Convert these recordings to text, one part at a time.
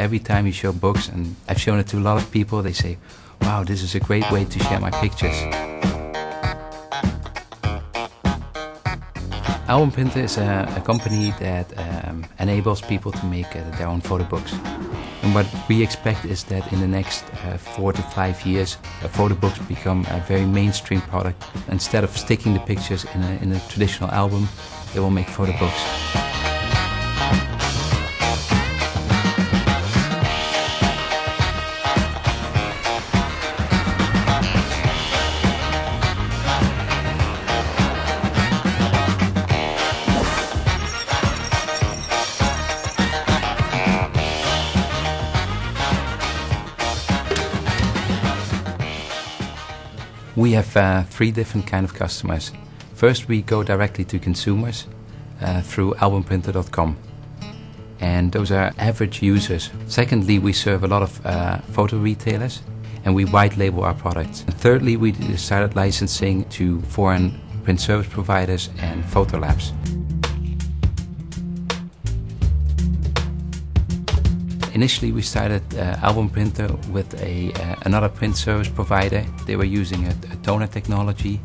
Every time you show books, and I've shown it to a lot of people, they say, wow, this is a great way to share my pictures. Album Printer is a, a company that um, enables people to make uh, their own photo books. And what we expect is that in the next uh, four to five years, uh, photo books become a very mainstream product. Instead of sticking the pictures in a, in a traditional album, they will make photo books. We have uh, three different kind of customers. First, we go directly to consumers uh, through albumprinter.com, and those are average users. Secondly, we serve a lot of uh, photo retailers, and we white label our products. And thirdly, we started licensing to foreign print service providers and photo labs. Initially, we started uh, Album Printer with a, uh, another print service provider. They were using a, a toner technology.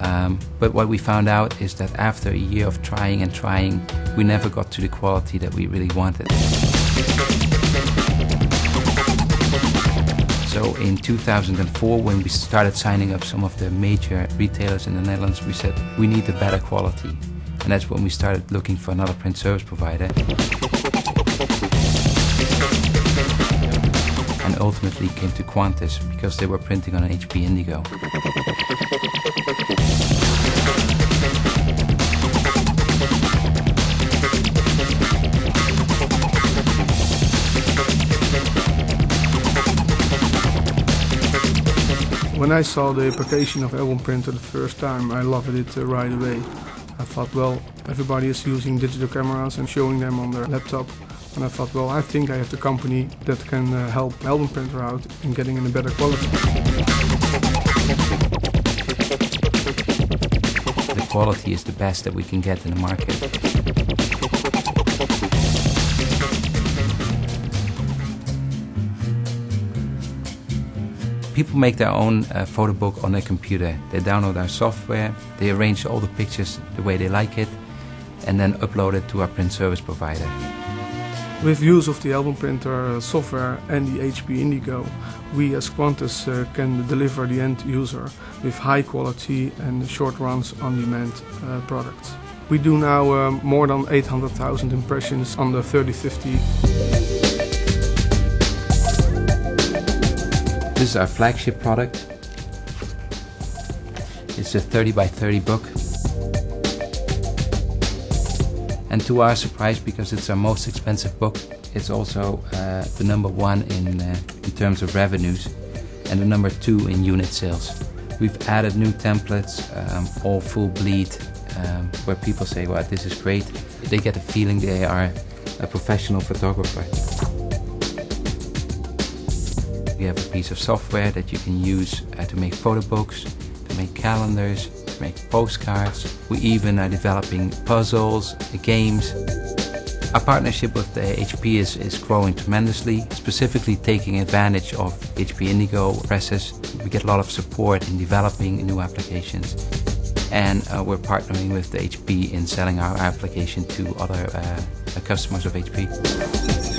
Um, but what we found out is that after a year of trying and trying, we never got to the quality that we really wanted. So in 2004, when we started signing up some of the major retailers in the Netherlands, we said we need a better quality. And that's when we started looking for another print service provider. And ultimately came to Qantas because they were printing on an HP Indigo. When I saw the application of Album Printer the first time, I loved it uh, right away. I thought, well, everybody is using digital cameras and showing them on their laptop. And I thought, well, I think I have the company that can uh, help Album Printer out in getting in a better quality. The quality is the best that we can get in the market. People make their own uh, photo book on their computer. They download our software, they arrange all the pictures the way they like it, and then upload it to our print service provider. With use of the Album Printer uh, software and the HP Indigo, we as Qantas uh, can deliver the end user with high quality and short runs on demand uh, products. We do now uh, more than 800,000 impressions on the 3050 This is our flagship product. It's a 30 by 30 book. And to our surprise, because it's our most expensive book, it's also uh, the number one in, uh, in terms of revenues and the number two in unit sales. We've added new templates, um, all full bleed, um, where people say, wow, this is great. They get the feeling they are a professional photographer. We have a piece of software that you can use uh, to make photo books, to make calendars, to make postcards. We even are developing puzzles, games. Our partnership with the HP is, is growing tremendously, specifically taking advantage of HP Indigo presses. We get a lot of support in developing new applications. And uh, we're partnering with the HP in selling our application to other uh, customers of HP.